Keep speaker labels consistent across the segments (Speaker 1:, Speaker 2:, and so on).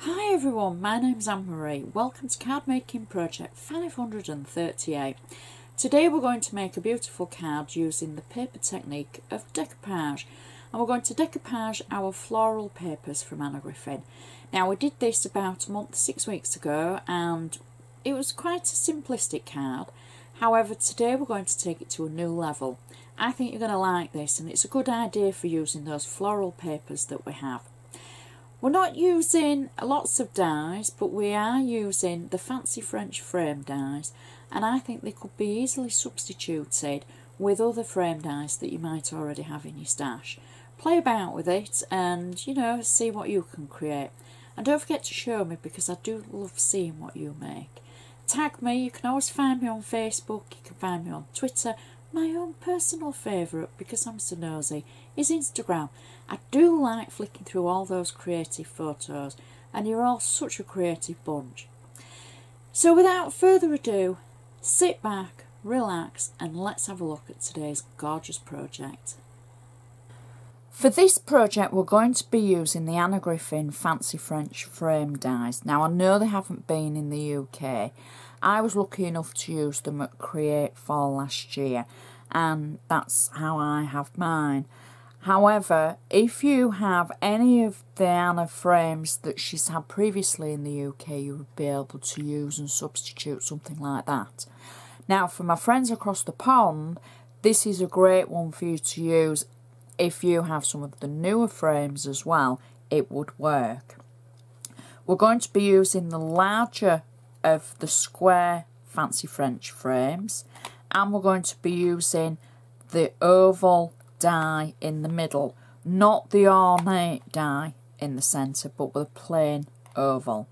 Speaker 1: Hi everyone, my name's Ann-Marie. Welcome to Card Making Project 538. Today we're going to make a beautiful card using the paper technique of decoupage. And we're going to decoupage our floral papers from Anna Griffin. Now we did this about a month, six weeks ago and it was quite a simplistic card. However, today we're going to take it to a new level. I think you're going to like this and it's a good idea for using those floral papers that we have. We're not using lots of dies, but we are using the fancy French frame dies, and I think they could be easily substituted with other frame dies that you might already have in your stash. Play about with it and, you know, see what you can create. And don't forget to show me because I do love seeing what you make. Tag me, you can always find me on Facebook, you can find me on Twitter, my own personal favourite, because I'm so nosy, is Instagram. I do like flicking through all those creative photos, and you're all such a creative bunch. So, without further ado, sit back, relax, and let's have a look at today's gorgeous project. For this project, we're going to be using the Anna Griffin Fancy French frame dies. Now, I know they haven't been in the UK. I was lucky enough to use them at Create Fall last year, and that's how I have mine. However, if you have any of the Anna frames that she's had previously in the UK, you would be able to use and substitute something like that. Now, for my friends across the pond, this is a great one for you to use if you have some of the newer frames as well, it would work. We're going to be using the larger of the square fancy French frames and we're going to be using the oval die in the middle, not the ornate die in the centre but with a plain oval.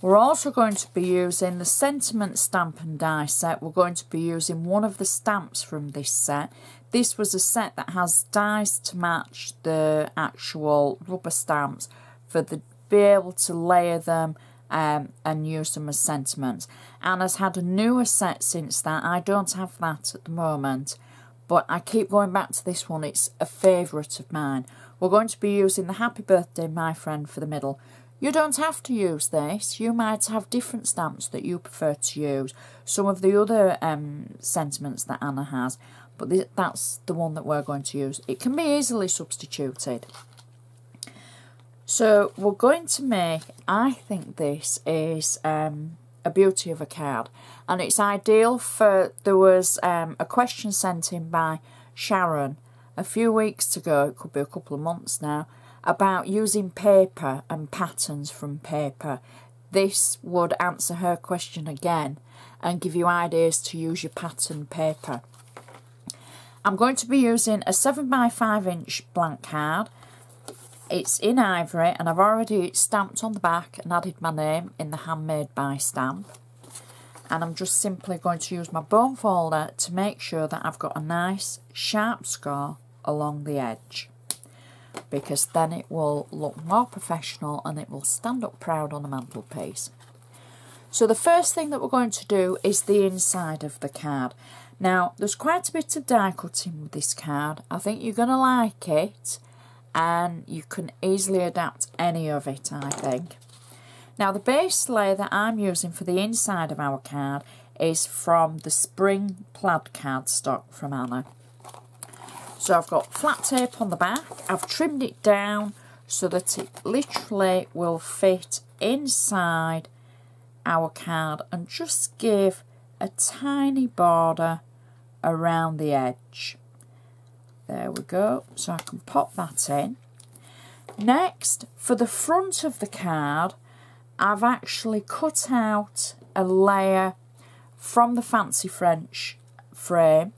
Speaker 1: We're also going to be using the sentiment stamp and die set. We're going to be using one of the stamps from this set. This was a set that has dies to match the actual rubber stamps for the be able to layer them um, and use them as sentiments. And has had a newer set since that. I don't have that at the moment, but I keep going back to this one. It's a favourite of mine. We're going to be using the Happy Birthday, my friend, for the middle. You don't have to use this. You might have different stamps that you prefer to use. Some of the other um, sentiments that Anna has, but th that's the one that we're going to use. It can be easily substituted. So we're going to make, I think this is um, a beauty of a card. And it's ideal for, there was um, a question sent in by Sharon a few weeks ago, it could be a couple of months now, about using paper and patterns from paper. This would answer her question again and give you ideas to use your pattern paper. I'm going to be using a 7 by 5 inch blank card. It's in ivory and I've already stamped on the back and added my name in the handmade by stamp. And I'm just simply going to use my bone folder to make sure that I've got a nice sharp score along the edge because then it will look more professional and it will stand up proud on the mantelpiece. So the first thing that we're going to do is the inside of the card. Now, there's quite a bit of die cutting with this card. I think you're going to like it and you can easily adapt any of it, I think. Now, the base layer that I'm using for the inside of our card is from the Spring Plaid cardstock from Anna. So I've got flat tape on the back. I've trimmed it down so that it literally will fit inside our card and just give a tiny border around the edge. There we go. So I can pop that in. Next, for the front of the card, I've actually cut out a layer from the Fancy French frame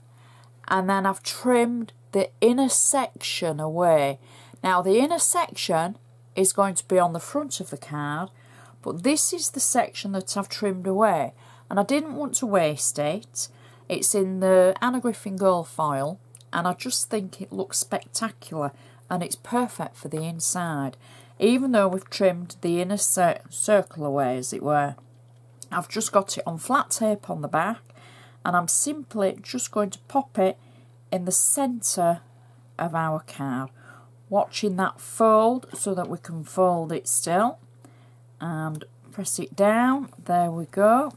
Speaker 1: and then I've trimmed the inner section away. Now the inner section is going to be on the front of the card, but this is the section that I've trimmed away. And I didn't want to waste it. It's in the Anna Griffin Gold foil, and I just think it looks spectacular and it's perfect for the inside. Even though we've trimmed the inner circle away, as it were. I've just got it on flat tape on the back, and I'm simply just going to pop it in the centre of our card. Watching that fold so that we can fold it still. and press it down. There we go.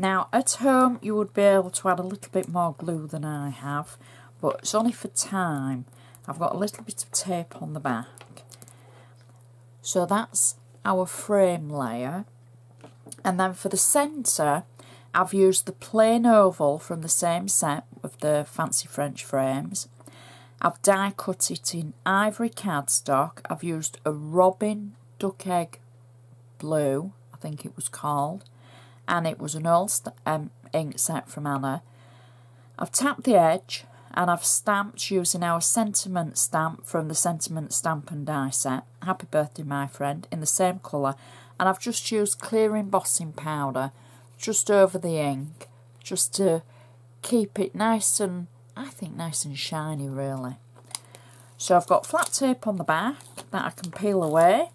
Speaker 1: Now at home you would be able to add a little bit more glue than I have but it's only for time. I've got a little bit of tape on the back. So that's our frame layer. And then for the centre, I've used the plain oval from the same set of the Fancy French frames. I've die cut it in ivory cardstock. I've used a robin duck egg blue, I think it was called, and it was an old um, ink set from Anna. I've tapped the edge and I've stamped using our sentiment stamp from the sentiment stamp and die set. Happy birthday my friend in the same colour and I've just used clear embossing powder just over the ink just to keep it nice and I think nice and shiny really. So I've got flat tape on the back that I can peel away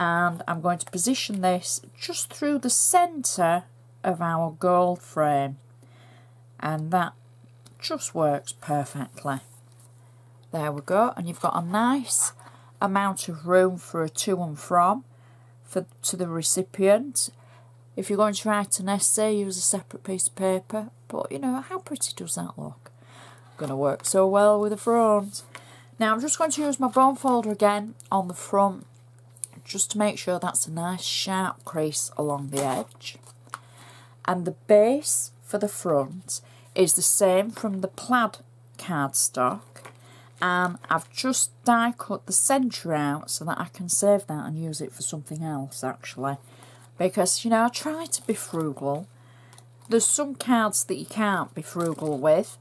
Speaker 1: and I'm going to position this just through the centre of our gold frame and that just works perfectly. There we go, and you've got a nice amount of room for a to and from for to the recipient. If you're going to write an essay, use a separate piece of paper. But you know, how pretty does that look? Going to work so well with the front. Now I'm just going to use my bone folder again on the front just to make sure that's a nice sharp crease along the edge. And the base for the front is the same from the plaid cardstock. And I've just die cut the centre out so that I can save that and use it for something else actually. Because you know I try to be frugal. There's some cards that you can't be frugal with.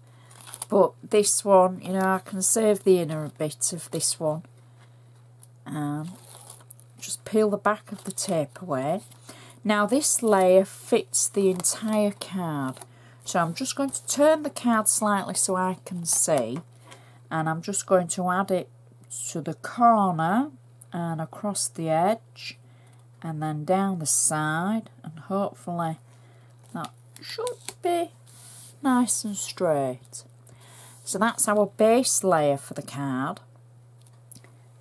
Speaker 1: But this one you know I can save the inner bit of this one. And just peel the back of the tape away now this layer fits the entire card so I'm just going to turn the card slightly so I can see. And I'm just going to add it to the corner and across the edge and then down the side and hopefully that should be nice and straight. So that's our base layer for the card.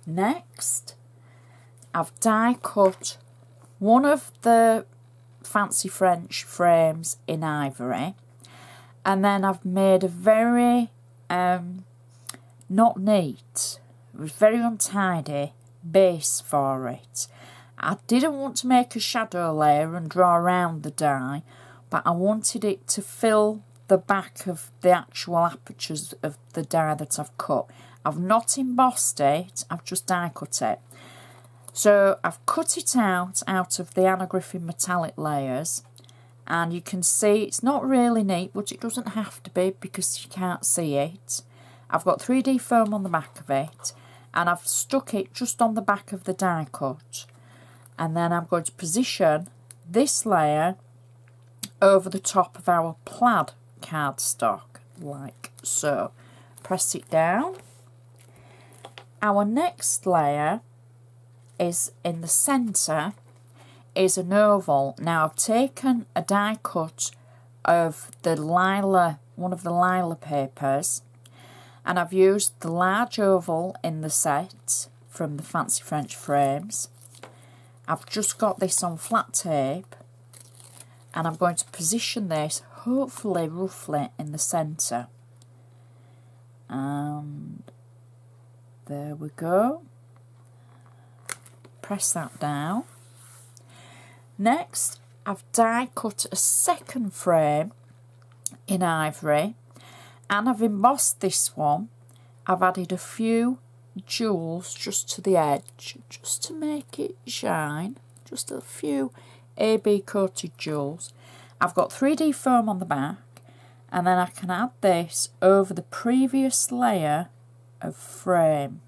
Speaker 1: Next, I've die cut one of the fancy French frames in ivory and then I've made a very um, not neat, was very untidy base for it. I didn't want to make a shadow layer and draw around the die, but I wanted it to fill the back of the actual apertures of the die that I've cut. I've not embossed it, I've just die cut it. So I've cut it out out of the Anna Griffin metallic layers and you can see it's not really neat but it doesn't have to be because you can't see it. I've got 3D foam on the back of it and I've stuck it just on the back of the die cut and then I'm going to position this layer over the top of our plaid cardstock like so. Press it down. Our next layer is in the centre is an oval. Now I've taken a die cut of the Lila, one of the Lila papers, and I've used the large oval in the set from the Fancy French frames. I've just got this on flat tape and I'm going to position this hopefully roughly in the centre. And there we go. Press that down. Next, I've die cut a second frame in ivory and I've embossed this one. I've added a few jewels just to the edge, just to make it shine. Just a few AB coated jewels. I've got 3D foam on the back and then I can add this over the previous layer of frame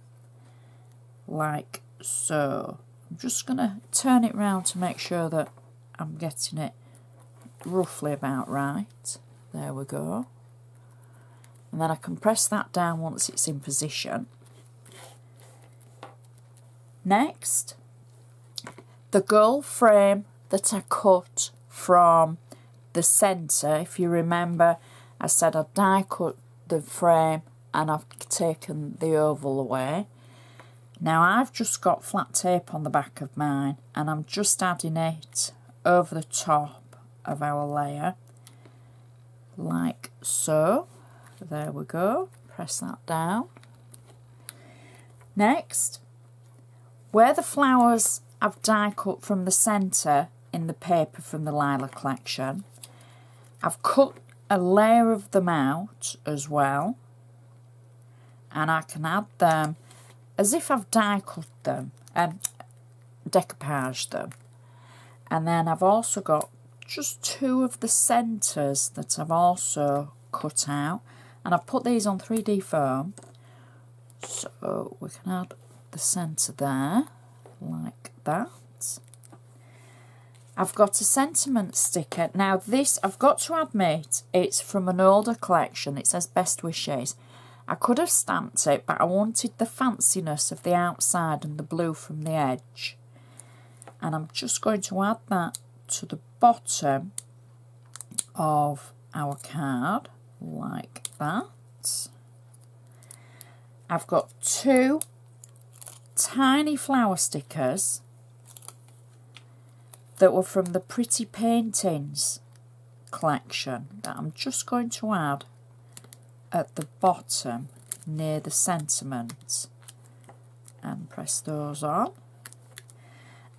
Speaker 1: like so. I'm just going to turn it round to make sure that I'm getting it roughly about right. There we go. And then I can press that down once it's in position. Next, the gold frame that I cut from the centre, if you remember, I said I'd die cut the frame and I've taken the oval away. Now I've just got flat tape on the back of mine and I'm just adding it over the top of our layer like so. There we go. Press that down. Next, where the flowers I've die cut from the centre in the paper from the Lila collection, I've cut a layer of them out as well and I can add them as if I've die cut them and um, decoupage them and then I've also got just two of the centres that I've also cut out and I've put these on 3D foam so we can add the centre there like that I've got a sentiment sticker. Now this, I've got to admit, it's from an older collection. It says best wishes. I could have stamped it, but I wanted the fanciness of the outside and the blue from the edge. And I'm just going to add that to the bottom of our card, like that. I've got two tiny flower stickers that were from the Pretty Paintings collection that I'm just going to add at the bottom near the sentiment and press those on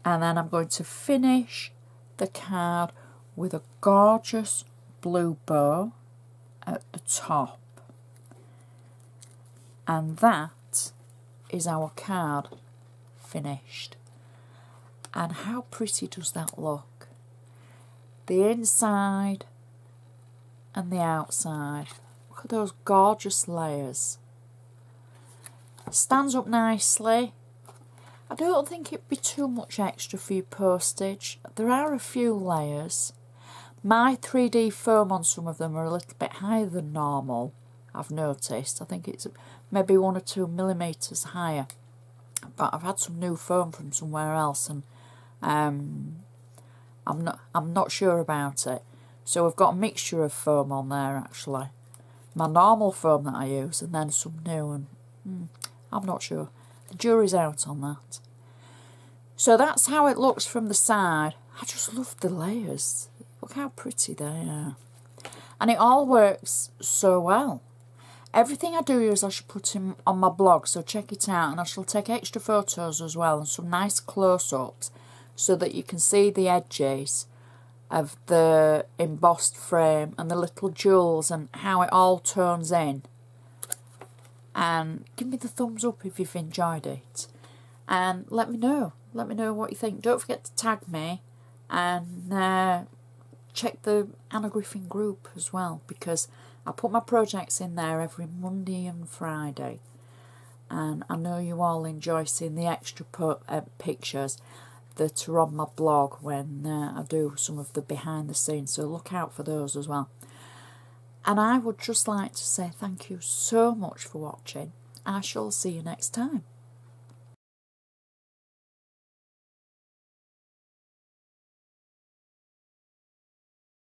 Speaker 1: and then I'm going to finish the card with a gorgeous blue bow at the top and that is our card finished and how pretty does that look? The inside and the outside. At those gorgeous layers. Stands up nicely. I don't think it'd be too much extra for your postage. There are a few layers. My 3D foam on some of them are a little bit higher than normal, I've noticed. I think it's maybe one or two millimetres higher. But I've had some new foam from somewhere else and um, I'm not I'm not sure about it. So I've got a mixture of foam on there actually. My normal foam that I use and then some new and hmm, I'm not sure. The jury's out on that. So that's how it looks from the side. I just love the layers. Look how pretty they are. And it all works so well. Everything I do is I shall put in on my blog, so check it out. And I shall take extra photos as well and some nice close-ups so that you can see the edges of the embossed frame and the little jewels and how it all turns in. And give me the thumbs up if you've enjoyed it. And let me know. Let me know what you think. Don't forget to tag me and uh, check the Anna Griffin group as well because I put my projects in there every Monday and Friday. And I know you all enjoy seeing the extra uh, pictures that are on my blog when uh, I do some of the behind the scenes, so look out for those as well. And I would just like to say thank you so much for watching. I shall see you next time.